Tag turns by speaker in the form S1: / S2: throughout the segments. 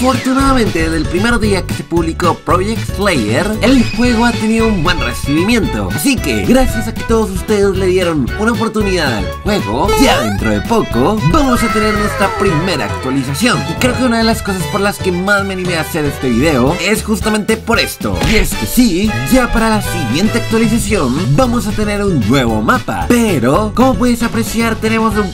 S1: Afortunadamente, desde el primer día que se publicó Project Slayer, el juego ha tenido un buen recibimiento. Así que, gracias a que todos ustedes le dieron una oportunidad al juego, ya dentro de poco vamos a tener nuestra primera actualización. Y creo que una de las cosas por las que más me animé a hacer este video es justamente por esto. Y es que sí, ya para la siguiente actualización vamos a tener un nuevo mapa. Pero, como puedes apreciar, tenemos un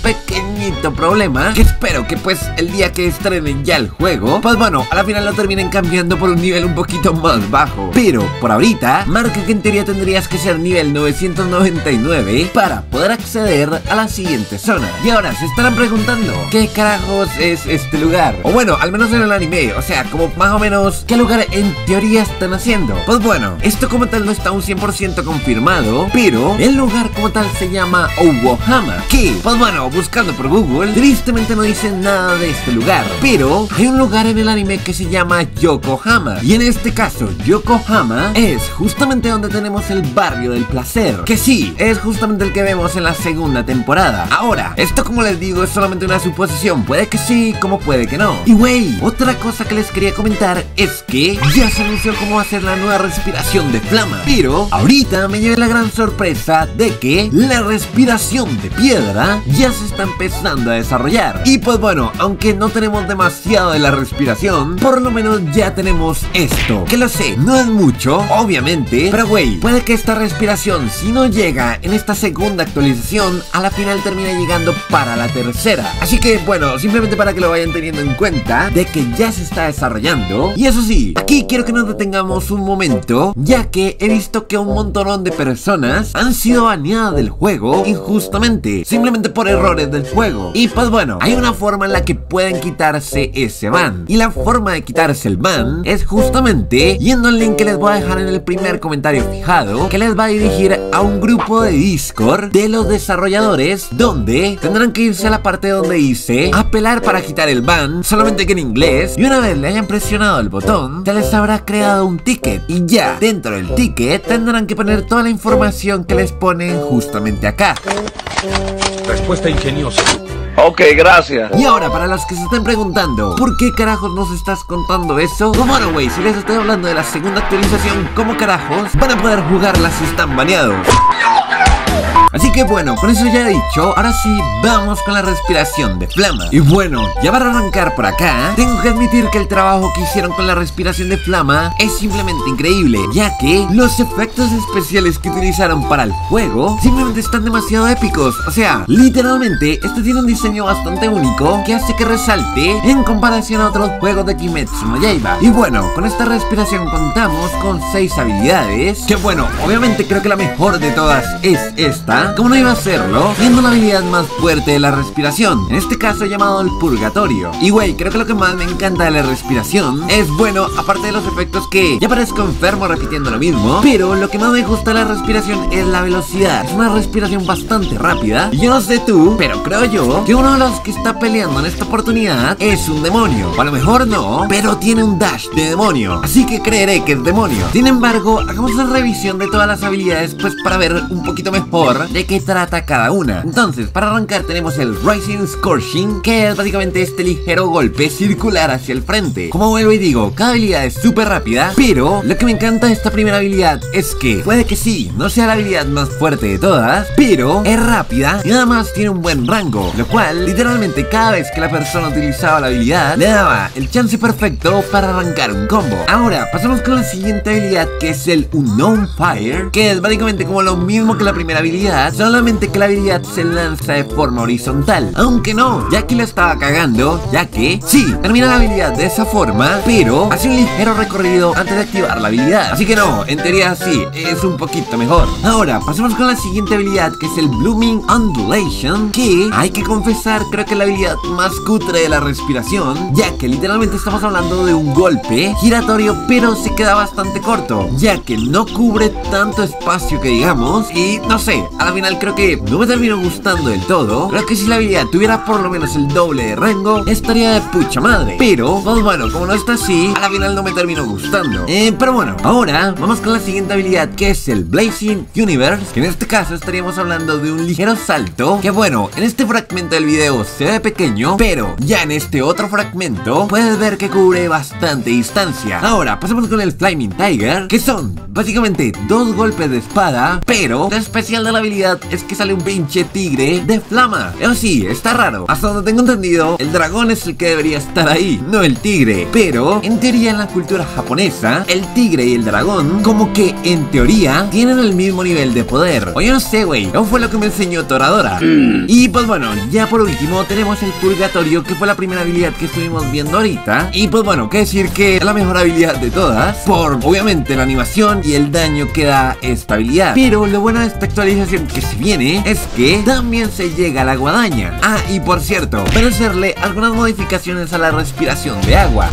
S1: problema que espero que pues el día que estrenen ya el juego, pues bueno, a la final lo terminen cambiando por un nivel un poquito más bajo. Pero, por ahorita, marca que en teoría tendrías que ser nivel 999 para poder acceder a la siguiente zona. Y ahora se estarán preguntando, ¿qué carajos es este lugar? O bueno, al menos en el anime, o sea, como más o menos, ¿qué lugar en teoría están haciendo? Pues bueno, esto como tal no está un 100% confirmado, pero el lugar como tal se llama Owohama, que, pues bueno, buscando por Google, tristemente no dicen nada de este lugar, pero hay un lugar en el anime que se llama Yokohama, y en este caso, Yokohama es justamente donde tenemos el barrio del placer, que sí, es justamente el que vemos en la segunda temporada. Ahora, esto como les digo es solamente una suposición, puede que sí, como puede que no. Y wey, otra cosa que les quería comentar es que ya se anunció cómo ser la nueva respiración de flama, pero ahorita me llevé la gran sorpresa de que la respiración de piedra ya se está empezando a desarrollar. Y pues bueno, aunque no tenemos demasiado de la respiración, por lo menos ya tenemos esto, que lo sé, no es mucho, obviamente, pero wey, puede que esta respiración si no llega en esta segunda actualización, a la final termina llegando para la tercera. Así que bueno, simplemente para que lo vayan teniendo en cuenta de que ya se está desarrollando. Y eso sí, aquí quiero que nos detengamos un momento, ya que he visto que un montón de personas han sido baneadas del juego injustamente, simplemente por errores del juego. Y pues bueno, hay una forma en la que pueden quitarse ese ban. Y la forma de quitarse el ban es justamente yendo al link que les voy a dejar en el primer comentario fijado, que les va a dirigir a un grupo de Discord de los desarrolladores, donde tendrán que irse a la parte donde dice apelar para quitar el ban, solamente que en inglés, y una vez le hayan presionado el botón, se les habrá creado un ticket, y ya, dentro del ticket tendrán que poner toda la información que les ponen justamente acá.
S2: Respuesta ingeniosa.
S3: Ok, gracias.
S1: Y ahora, para los que se estén preguntando, ¿por qué carajos nos estás contando eso? Bueno, güey, si les estoy hablando de la segunda actualización, ¿cómo carajos van a poder jugarla si están baneados? Así que bueno, con eso ya dicho, ahora sí vamos con la respiración de flama. Y bueno, ya para arrancar por acá, tengo que admitir que el trabajo que hicieron con la respiración de flama es simplemente increíble, ya que los efectos especiales que utilizaron para el juego simplemente están demasiado épicos. O sea, literalmente, esto tiene un diseño bastante único que hace que resalte en comparación a otros juegos de Kimetsu no Yaiba. Y bueno, con esta respiración contamos con 6 habilidades, que bueno, obviamente creo que la mejor de todas es esta, como no iba a hacerlo, viendo la habilidad más fuerte de la respiración, en este caso llamado el purgatorio. Y güey, creo que lo que más me encanta de la respiración es, bueno, aparte de los efectos que ya parezco enfermo repitiendo lo mismo, pero lo que más me gusta de la respiración es la velocidad. Es una respiración bastante rápida. Yo no sé tú, pero creo yo que uno de los que está peleando en esta oportunidad es un demonio. O a lo mejor no, pero tiene un dash de demonio. Así que creeré que es demonio. Sin embargo, hagamos una revisión de todas las habilidades, pues para ver un poquito mejor de qué trata cada una. Entonces, para arrancar tenemos el Rising Scorching, que es básicamente este ligero golpe circular hacia el frente. Como vuelvo y digo, cada habilidad es súper rápida, pero lo que me encanta de esta primera habilidad es que puede que sí, no sea la habilidad más fuerte de todas, pero es rápida y además tiene un buen rango, lo cual literalmente cada vez que la persona utilizaba la habilidad le daba el chance perfecto para arrancar un combo. Ahora, pasamos con la siguiente habilidad que es el Unknown Fire, que es básicamente como lo mismo que la primera habilidad, solamente que la habilidad se lanza de forma horizontal. Aunque no, ya que la estaba cagando, ya que sí, termina la habilidad de esa forma, pero hace un ligero recorrido antes de activar la habilidad. Así que no, en teoría sí, es un poquito mejor. Ahora, pasemos con la siguiente habilidad que es el Blooming Undulation, que hay que confesar, creo que es la habilidad más cutre de la respiración, ya que literalmente estamos hablando de un golpe giratorio, pero se queda bastante corto, ya que no cubre tanto espacio que digamos, y no sé, a a la final creo que no me terminó gustando del todo. Creo que si la habilidad tuviera por lo menos el doble de rango, estaría de pucha madre. Pero, pues bueno, como no está así, a la final no me terminó gustando. Eh, pero bueno, ahora vamos con la siguiente habilidad que es el Blazing Universe, que en este caso estaríamos hablando de un ligero salto, que bueno, en este fragmento del video se ve pequeño, pero ya en este otro fragmento puedes ver que cubre bastante distancia. Ahora, pasemos con el Flaming Tiger, que son básicamente dos golpes de espada, pero lo especial de la habilidad es que sale un pinche tigre de flama. Eso sí, está raro. Hasta donde tengo entendido, el dragón es el que debería estar ahí, no el tigre. Pero, en teoría en la cultura japonesa, el tigre y el dragón, como que en teoría, tienen el mismo nivel de poder. O yo no sé, güey, no fue lo que me enseñó Toradora. Y pues bueno, ya por último tenemos el purgatorio, que fue la primera habilidad que estuvimos viendo ahorita. Y pues bueno, qué decir que es la mejor habilidad de todas, por obviamente la animación y el daño que da esta habilidad. Pero lo bueno de esta actualización que se viene es que también se llega a la guadaña. Ah, y por cierto, para hacerle algunas modificaciones a la respiración de agua.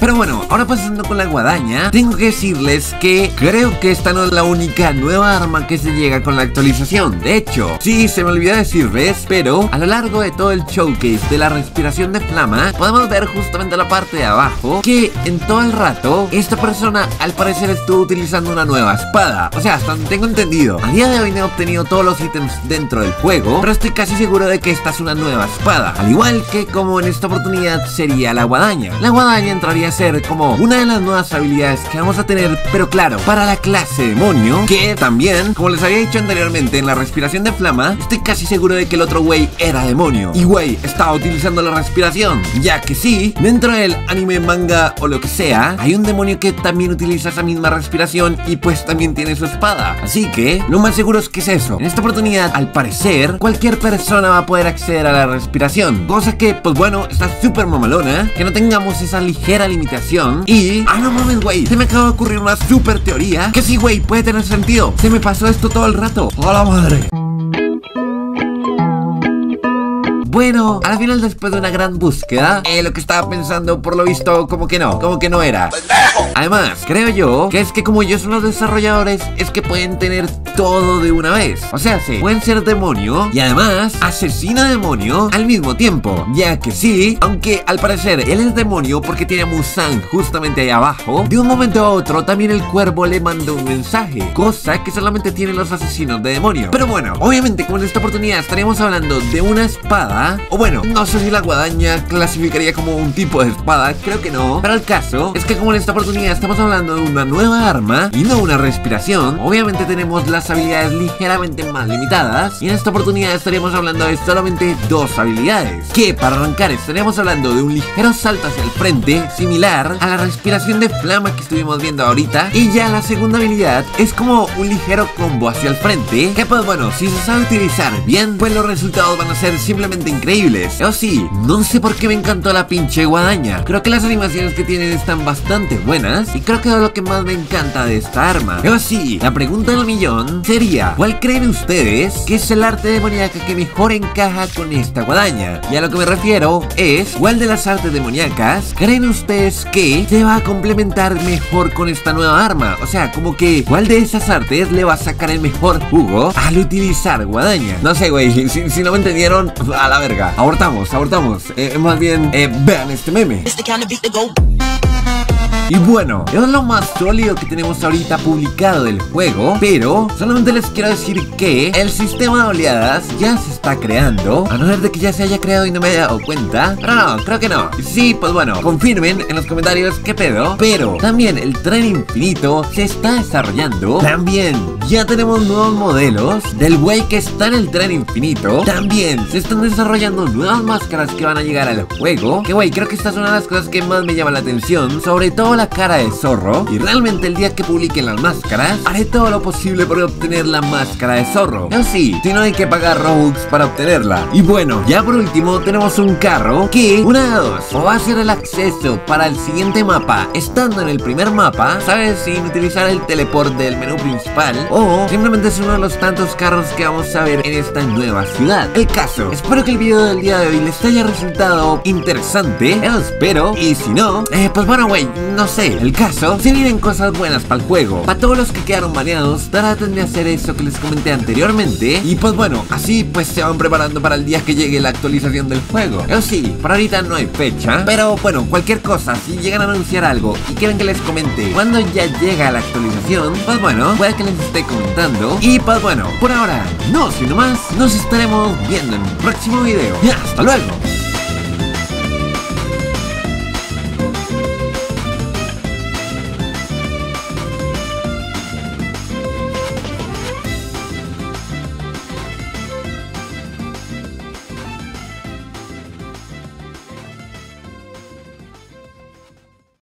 S1: Pero bueno, ahora pasando con la guadaña, tengo que decirles que creo que esta no es la única nueva arma que se llega con la actualización. De hecho, sí, se me olvidó decirles, pero a lo largo de todo el showcase de la respiración de flama, podemos ver justamente la parte de abajo que en todo el rato esta persona al parecer estuvo utilizando una nueva espada. O sea, hasta donde tengo entendido, a día de hoy no he obtenido todos los ítems dentro del juego, pero estoy casi seguro de que esta es una nueva espada. Al igual que como en esta oportunidad sería la guadaña. La guadaña entraría a ser como una de las nuevas habilidades que vamos a tener, pero claro, para la clase demonio, que también, como les había dicho anteriormente en la respiración de flama, estoy casi seguro de que el otro güey era demonio. Y güey, estaba utilizando la respiración, ya que sí, dentro del anime, manga o lo que sea, hay un demonio que también utiliza esa misma respiración y pues también tiene su espada. Así que, lo más seguro es que es En esta oportunidad, al parecer, cualquier persona va a poder acceder a la respiración. Cosa que, pues bueno, está súper mamalona, que no tengamos esa ligera limitación. Y, ah, no mames, güey, se me acaba de ocurrir una super teoría que sí, güey, puede tener sentido. Se me pasó esto todo el rato. ¡Hola madre! Bueno, al final después de una gran búsqueda, eh, lo que estaba pensando por lo visto como que no, como que no era. Además, creo yo que es que como ellos son los desarrolladores, es que pueden tener todo de una vez. O sea, sí, pueden ser demonio y además asesina demonio al mismo tiempo. Ya que sí, aunque al parecer él es demonio porque tiene a Musan justamente ahí abajo, de un momento a otro también el cuervo le manda un mensaje, cosa que solamente tienen los asesinos de demonio. Pero bueno, obviamente como en esta oportunidad estaríamos hablando de una espada, o bueno, no sé si la guadaña clasificaría como un tipo de espada, creo que no. Pero el caso es que como en esta oportunidad estamos hablando de una nueva arma y no una respiración, obviamente tenemos las habilidades ligeramente más limitadas. Y en esta oportunidad estaríamos hablando de solamente dos habilidades. Que para arrancar estaríamos hablando de un ligero salto hacia el frente, similar a la respiración de flama que estuvimos viendo ahorita. Y ya la segunda habilidad es como un ligero combo hacia el frente. Que pues bueno, si se sabe utilizar bien, pues los resultados van a ser simplemente increíbles. Eso sí, no sé por qué me encantó la pinche guadaña. Creo que las animaciones que tienen están bastante buenas y creo que es lo que más me encanta de esta arma. Eso sí, la pregunta del millón sería, ¿cuál creen ustedes que es el arte demoníaca que mejor encaja con esta guadaña? Y a lo que me refiero es, ¿cuál de las artes demoníacas creen ustedes que se va a complementar mejor con esta nueva arma? O sea, como que, ¿cuál de esas artes le va a sacar el mejor jugo al utilizar guadaña? No sé, güey, si, si no me entendieron, a la verga. Abortamos, abortamos. Eh, más bien, eh, vean este meme. Y bueno, eso es lo más sólido que tenemos ahorita publicado del juego Pero solamente les quiero decir que el sistema de oleadas ya se está creando A no ser de que ya se haya creado y no me haya dado cuenta. Pero no, creo que no. Sí, pues bueno, confirmen en los comentarios qué pedo Pero también el tren infinito se está desarrollando. También ya tenemos nuevos modelos del güey que está en el tren infinito. También se están desarrollando nuevas máscaras que van a llegar al juego. Que güey, creo que esta es una de las cosas que más me llama la atención Sobre todo la cara de zorro y realmente el día que publiquen las máscaras haré todo lo posible por obtener la máscara de zorro. Eso sí, si no hay que pagar Robux para obtenerla. Y bueno, ya por último tenemos un carro que, una de dos, o va a ser el acceso para el siguiente mapa estando en el primer mapa, sabes, sin utilizar el teleport del menú principal, o simplemente es uno de los tantos carros que vamos a ver en esta nueva ciudad. El caso, espero que el video del día de hoy les haya resultado interesante, espero, y si no, Eh, pues bueno, güey, no sé. El caso, si vienen cosas buenas para el juego. Para todos los que quedaron baneados, traten de hacer eso que les comenté anteriormente. Y pues bueno, así pues se van preparando para el día que llegue la actualización del juego. Eso sí, por ahorita no hay fecha. Pero bueno, cualquier cosa, si llegan a anunciar algo y quieren que les comente cuando ya llega la actualización, pues bueno, puede que les esté comentando. Y pues bueno, por ahora, no sino más, nos estaremos viendo en un próximo video. Y hasta luego.